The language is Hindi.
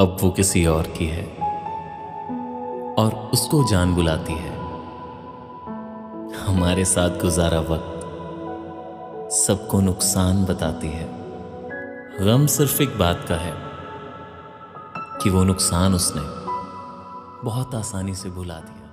अब वो किसी और की है और उसको जान बुलाती है। हमारे साथ गुजारा वक्त सबको नुकसान बताती है। गम सिर्फ़ एक बात का है कि वो नुकसान उसने बहुत आसानी से भुला दिया।